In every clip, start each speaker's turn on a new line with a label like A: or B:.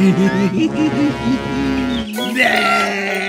A: Yeah!
B: Né?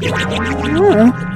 B: Yes.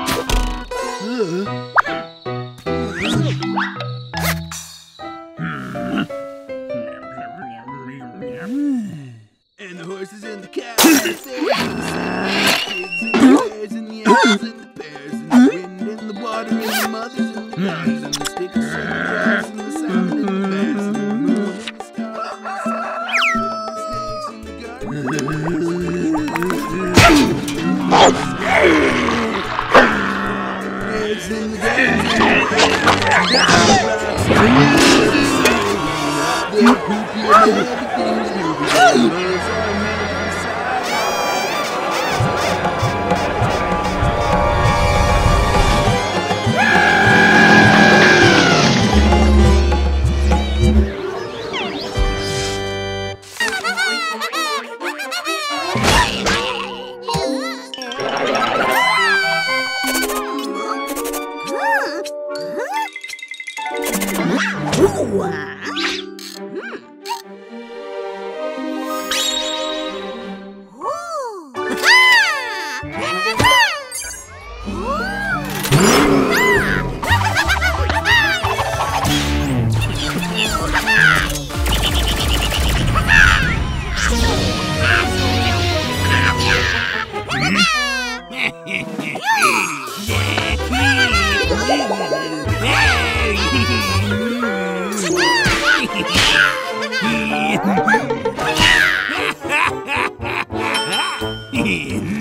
B: Hehehehe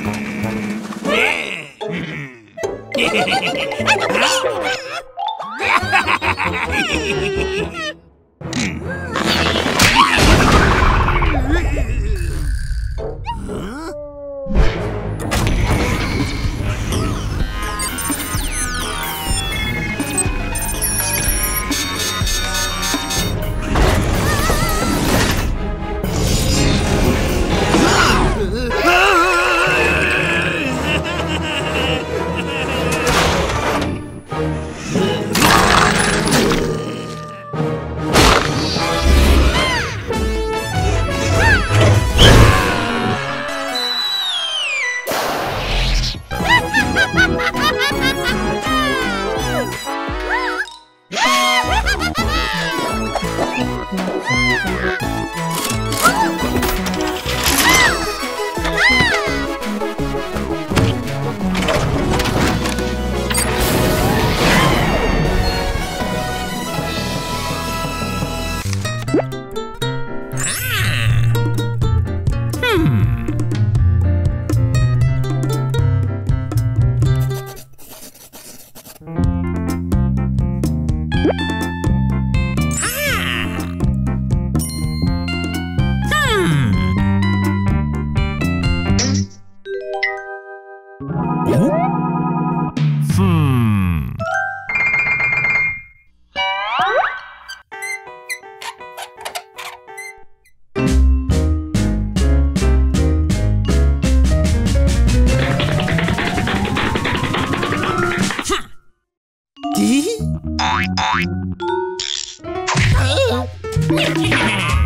B: Mmh.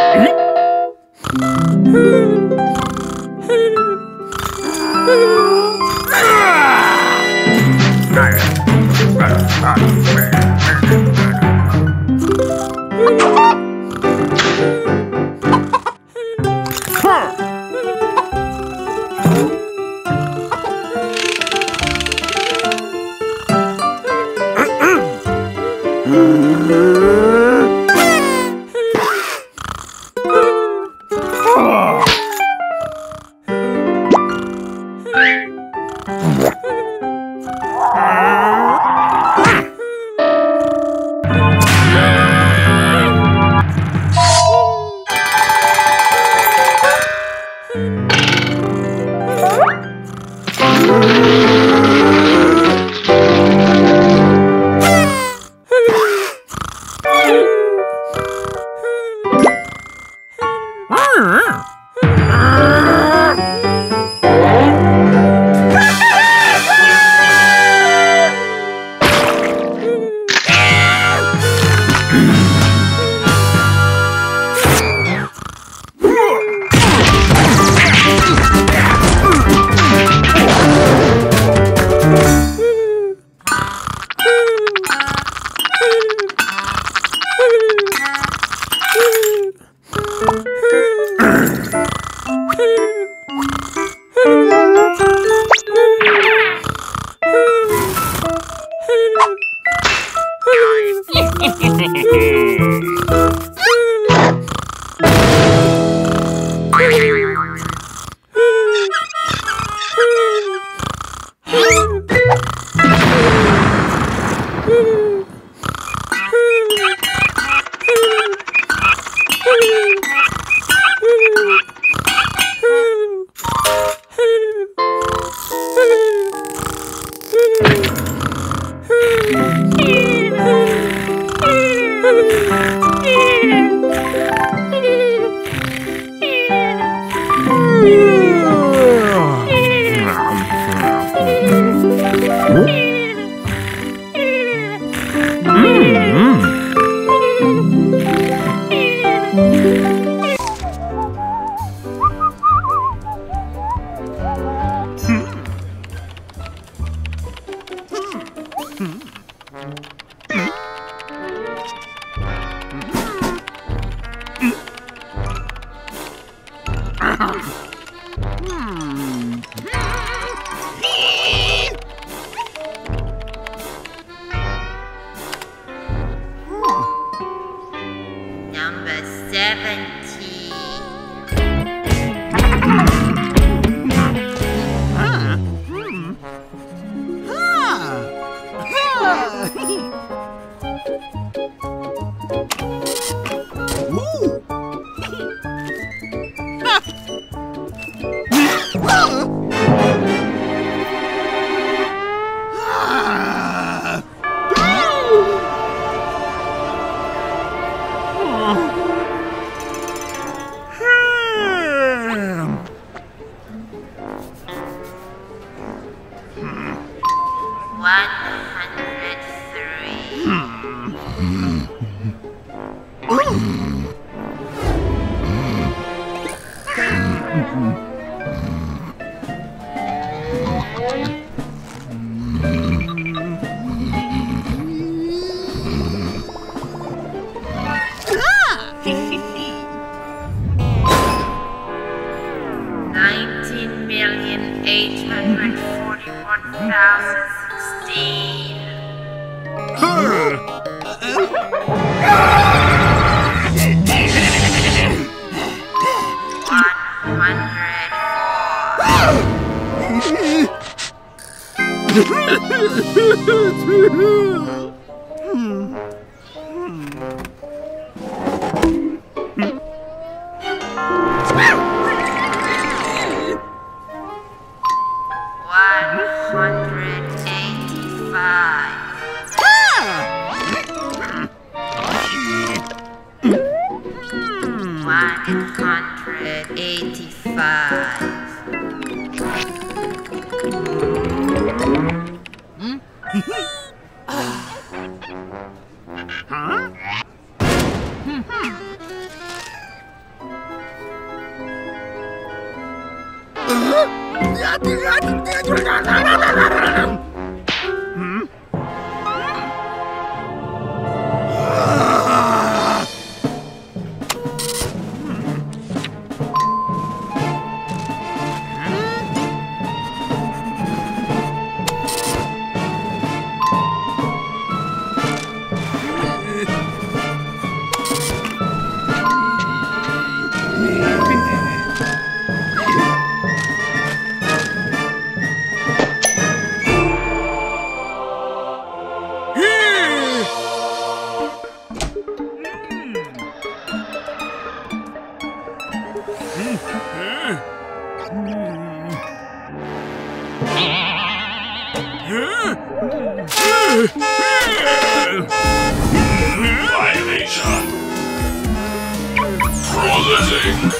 C: え？Closing.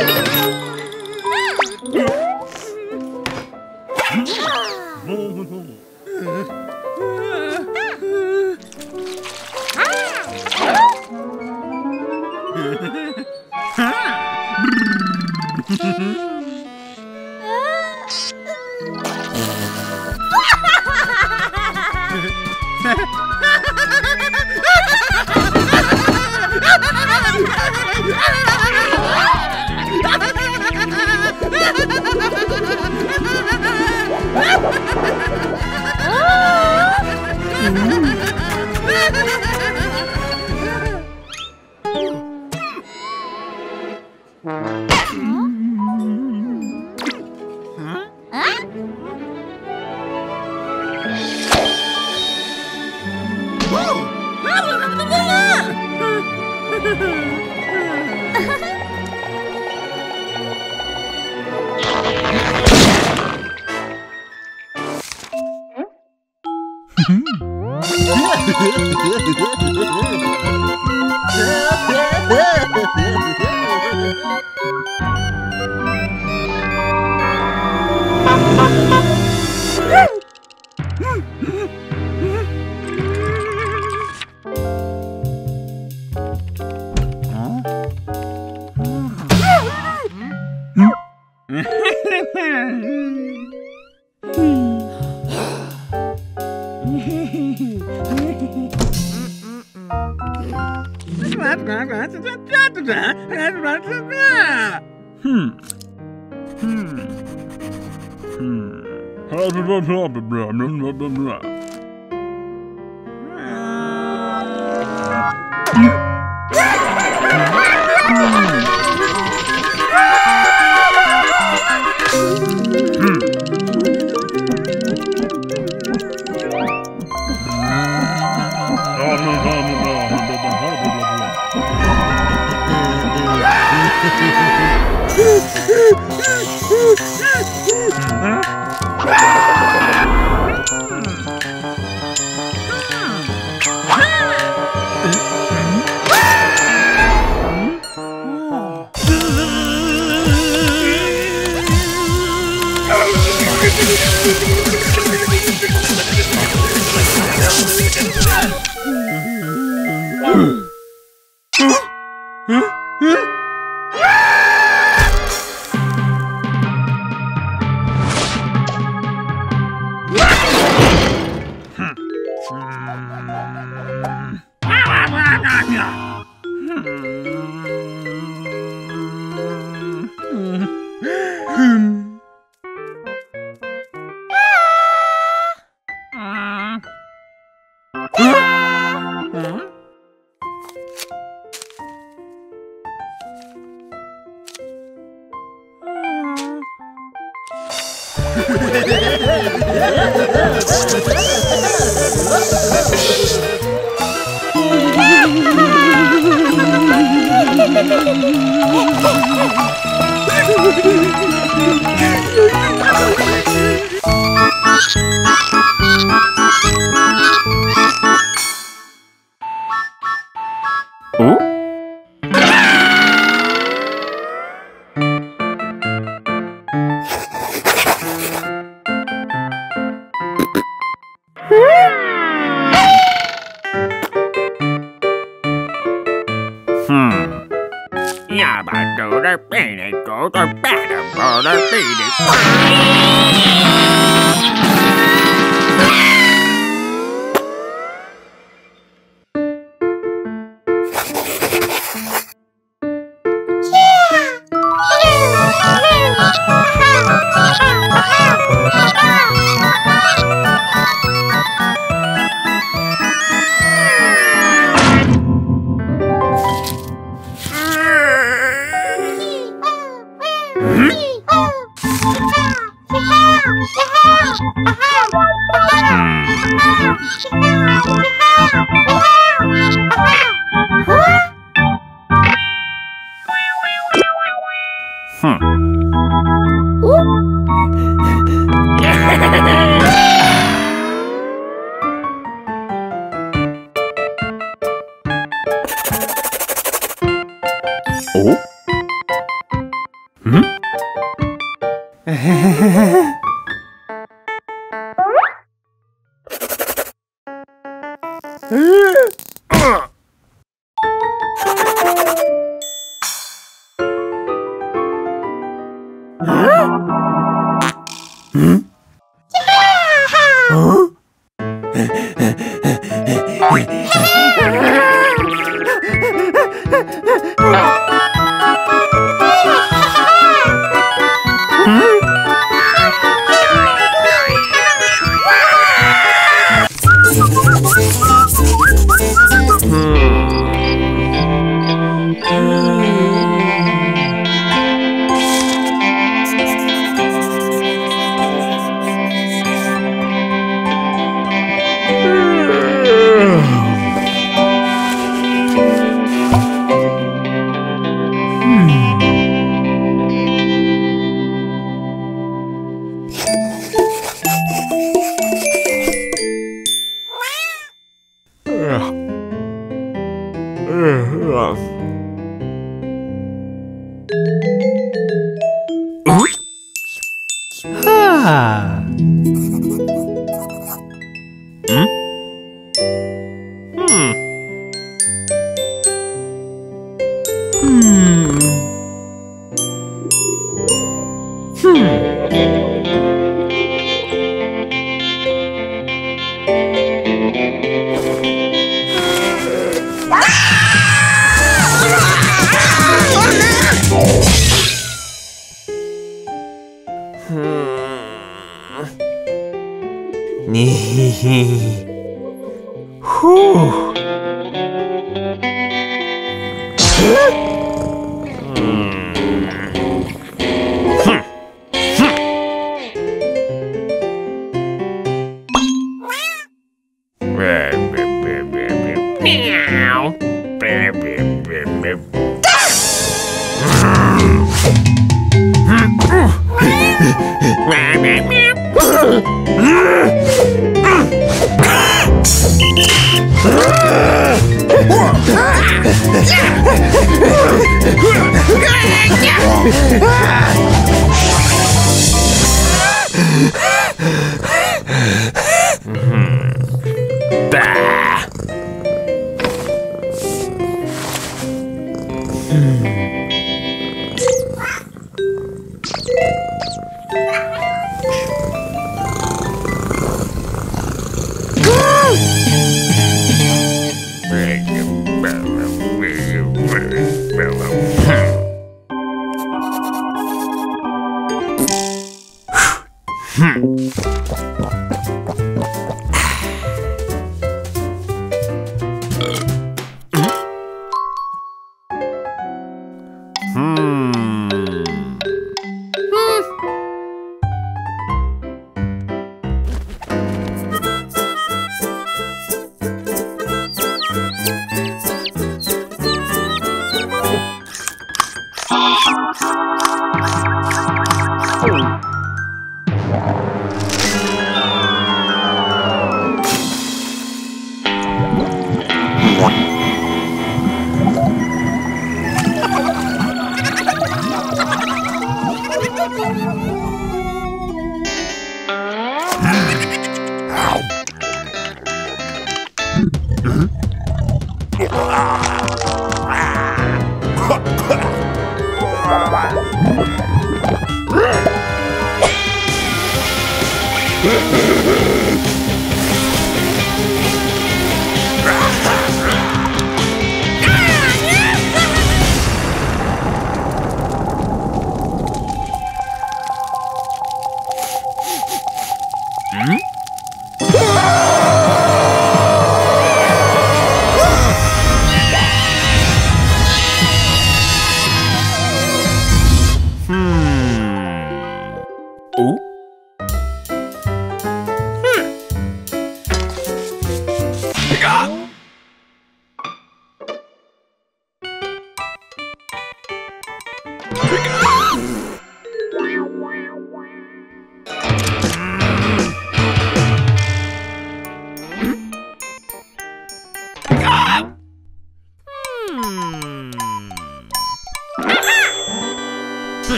A: Hmm. Hmm.
D: Yabba doodle, beanie doodle, batter, the beanie.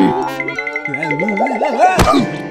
E: Oh,
D: my God.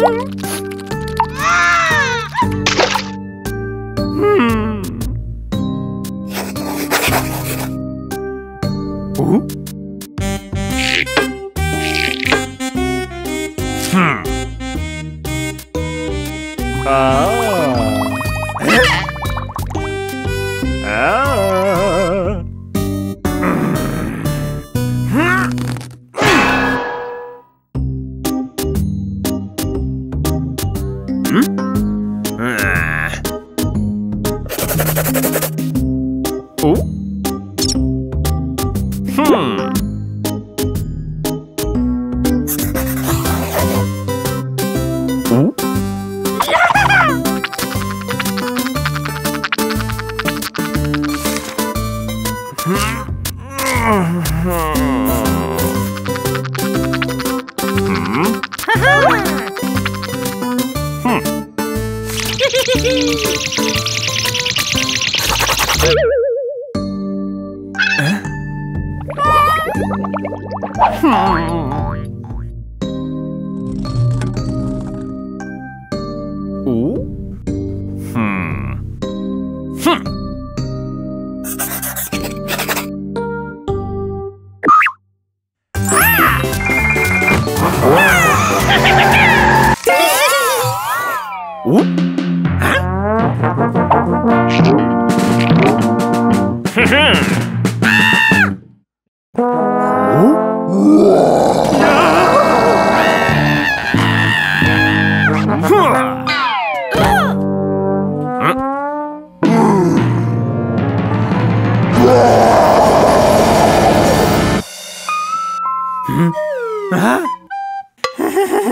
D: Música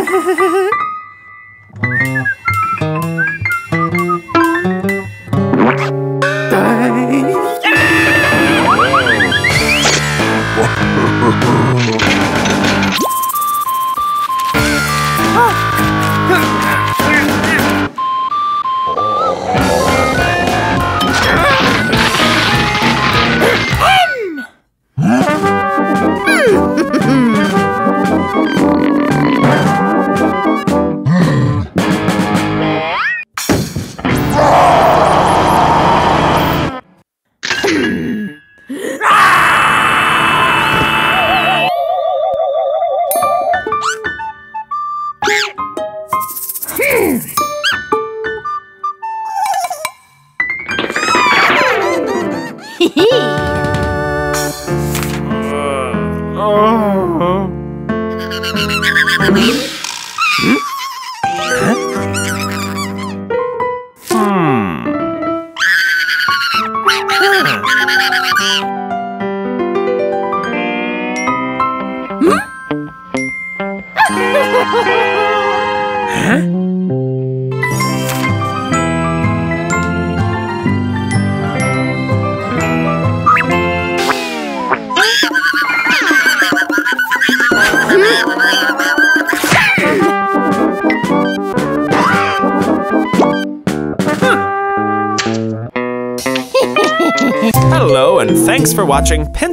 D: Hello, and thanks for